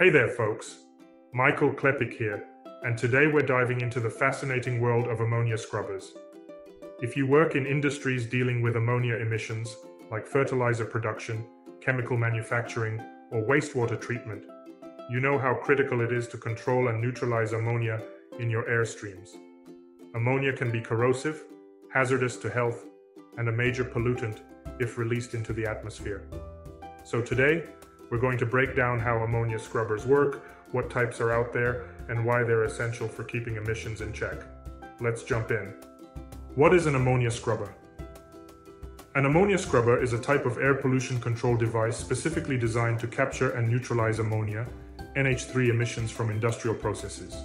Hey there, folks. Michael Klepik here, and today we're diving into the fascinating world of ammonia scrubbers. If you work in industries dealing with ammonia emissions, like fertilizer production, chemical manufacturing, or wastewater treatment, you know how critical it is to control and neutralize ammonia in your air streams. Ammonia can be corrosive, hazardous to health, and a major pollutant if released into the atmosphere. So today, we're going to break down how ammonia scrubbers work, what types are out there, and why they're essential for keeping emissions in check. Let's jump in. What is an ammonia scrubber? An ammonia scrubber is a type of air pollution control device specifically designed to capture and neutralize ammonia, NH3 emissions from industrial processes.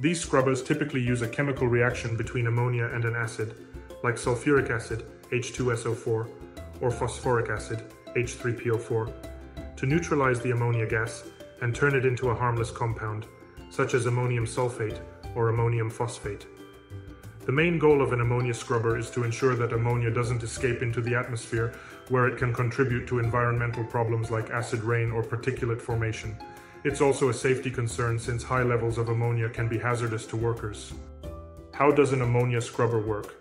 These scrubbers typically use a chemical reaction between ammonia and an acid, like sulfuric acid, H2SO4, or phosphoric acid, H3PO4, to neutralize the ammonia gas and turn it into a harmless compound, such as ammonium sulfate or ammonium phosphate. The main goal of an ammonia scrubber is to ensure that ammonia doesn't escape into the atmosphere where it can contribute to environmental problems like acid rain or particulate formation, it's also a safety concern since high levels of ammonia can be hazardous to workers. How does an ammonia scrubber work?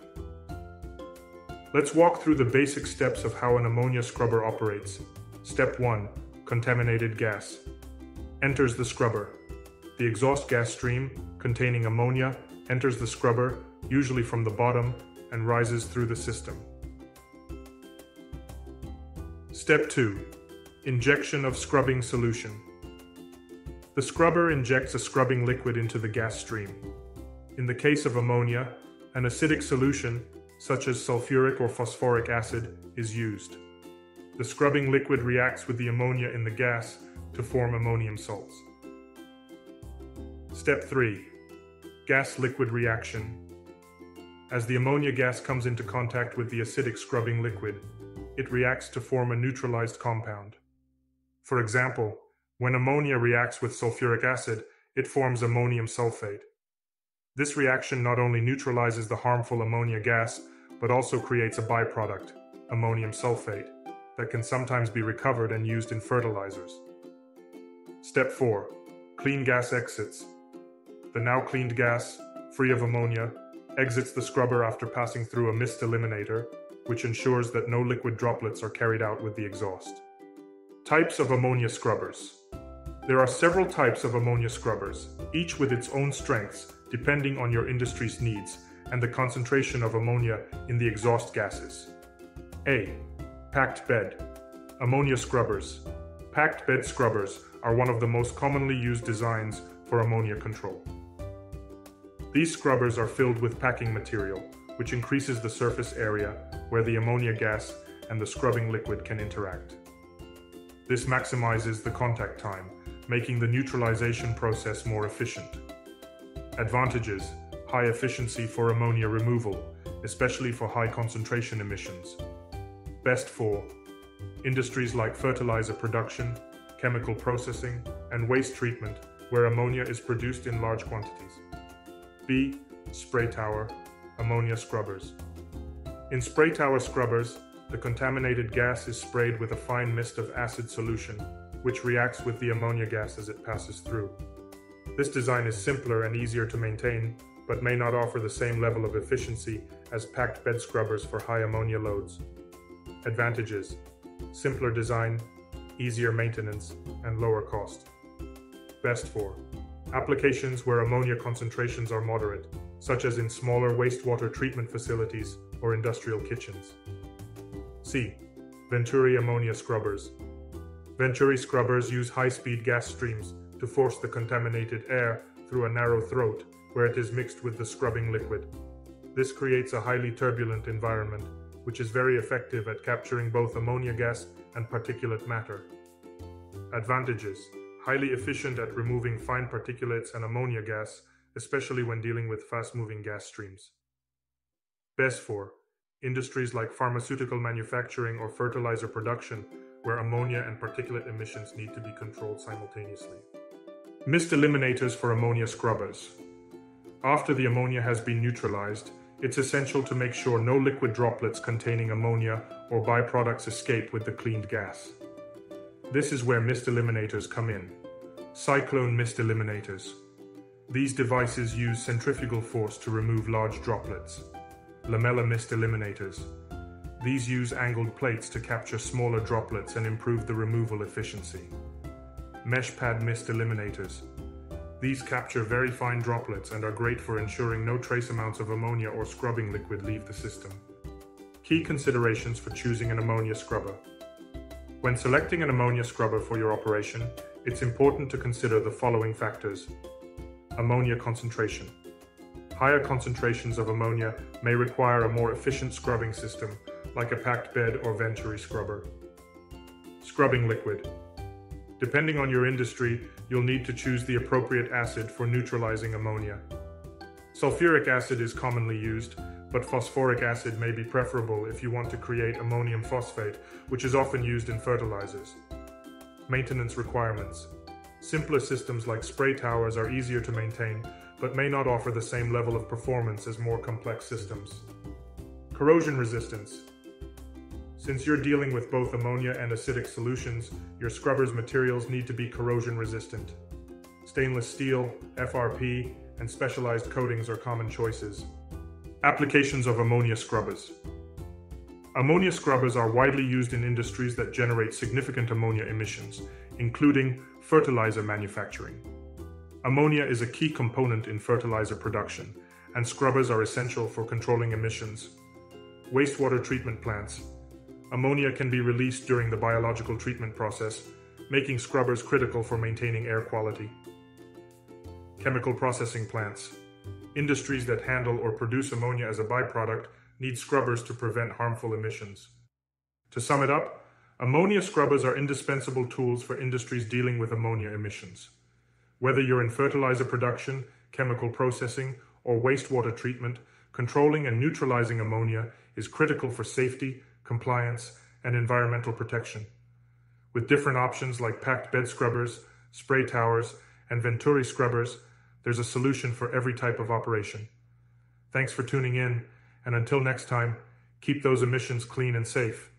Let's walk through the basic steps of how an ammonia scrubber operates. Step 1. Contaminated gas. Enters the scrubber. The exhaust gas stream, containing ammonia, enters the scrubber, usually from the bottom, and rises through the system. Step 2. Injection of scrubbing solution. The scrubber injects a scrubbing liquid into the gas stream. In the case of ammonia, an acidic solution, such as sulfuric or phosphoric acid, is used. The scrubbing liquid reacts with the ammonia in the gas to form ammonium salts. Step 3. Gas-liquid reaction. As the ammonia gas comes into contact with the acidic scrubbing liquid, it reacts to form a neutralized compound. For example, when ammonia reacts with sulfuric acid, it forms ammonium sulfate. This reaction not only neutralizes the harmful ammonia gas, but also creates a byproduct, ammonium sulfate, that can sometimes be recovered and used in fertilizers. Step 4. Clean gas exits. The now cleaned gas, free of ammonia, exits the scrubber after passing through a mist eliminator, which ensures that no liquid droplets are carried out with the exhaust. Types of ammonia scrubbers. There are several types of ammonia scrubbers, each with its own strengths depending on your industry's needs and the concentration of ammonia in the exhaust gases. A. Packed bed. Ammonia scrubbers. Packed bed scrubbers are one of the most commonly used designs for ammonia control. These scrubbers are filled with packing material, which increases the surface area where the ammonia gas and the scrubbing liquid can interact. This maximizes the contact time making the neutralization process more efficient. Advantages high efficiency for ammonia removal, especially for high concentration emissions. Best for industries like fertilizer production, chemical processing, and waste treatment where ammonia is produced in large quantities. B. Spray tower, ammonia scrubbers. In spray tower scrubbers, the contaminated gas is sprayed with a fine mist of acid solution which reacts with the ammonia gas as it passes through. This design is simpler and easier to maintain, but may not offer the same level of efficiency as packed bed scrubbers for high ammonia loads. Advantages simpler design, easier maintenance, and lower cost. Best for applications where ammonia concentrations are moderate, such as in smaller wastewater treatment facilities or industrial kitchens. C. Venturi ammonia scrubbers Venturi scrubbers use high-speed gas streams to force the contaminated air through a narrow throat where it is mixed with the scrubbing liquid. This creates a highly turbulent environment, which is very effective at capturing both ammonia gas and particulate matter. Advantages highly efficient at removing fine particulates and ammonia gas, especially when dealing with fast moving gas streams. Best for industries like pharmaceutical manufacturing or fertilizer production where ammonia and particulate emissions need to be controlled simultaneously. Mist eliminators for ammonia scrubbers. After the ammonia has been neutralized, it's essential to make sure no liquid droplets containing ammonia or byproducts escape with the cleaned gas. This is where mist eliminators come in. Cyclone mist eliminators. These devices use centrifugal force to remove large droplets. Lamella mist eliminators. These use angled plates to capture smaller droplets and improve the removal efficiency. Mesh pad mist eliminators. These capture very fine droplets and are great for ensuring no trace amounts of ammonia or scrubbing liquid leave the system. Key considerations for choosing an ammonia scrubber. When selecting an ammonia scrubber for your operation, it's important to consider the following factors. Ammonia concentration. Higher concentrations of ammonia may require a more efficient scrubbing system, like a packed bed or Venturi scrubber. Scrubbing liquid. Depending on your industry, you'll need to choose the appropriate acid for neutralizing ammonia. Sulfuric acid is commonly used, but phosphoric acid may be preferable if you want to create ammonium phosphate, which is often used in fertilizers. Maintenance requirements. Simpler systems like spray towers are easier to maintain, but may not offer the same level of performance as more complex systems. Corrosion resistance. Since you're dealing with both ammonia and acidic solutions, your scrubber's materials need to be corrosion resistant. Stainless steel, FRP, and specialized coatings are common choices. Applications of ammonia scrubbers. Ammonia scrubbers are widely used in industries that generate significant ammonia emissions, including fertilizer manufacturing. Ammonia is a key component in fertilizer production, and scrubbers are essential for controlling emissions. Wastewater treatment plants, Ammonia can be released during the biological treatment process, making scrubbers critical for maintaining air quality. Chemical processing plants. Industries that handle or produce ammonia as a byproduct need scrubbers to prevent harmful emissions. To sum it up, ammonia scrubbers are indispensable tools for industries dealing with ammonia emissions. Whether you're in fertilizer production, chemical processing, or wastewater treatment, controlling and neutralizing ammonia is critical for safety, compliance, and environmental protection. With different options like packed bed scrubbers, spray towers, and Venturi scrubbers, there's a solution for every type of operation. Thanks for tuning in, and until next time, keep those emissions clean and safe.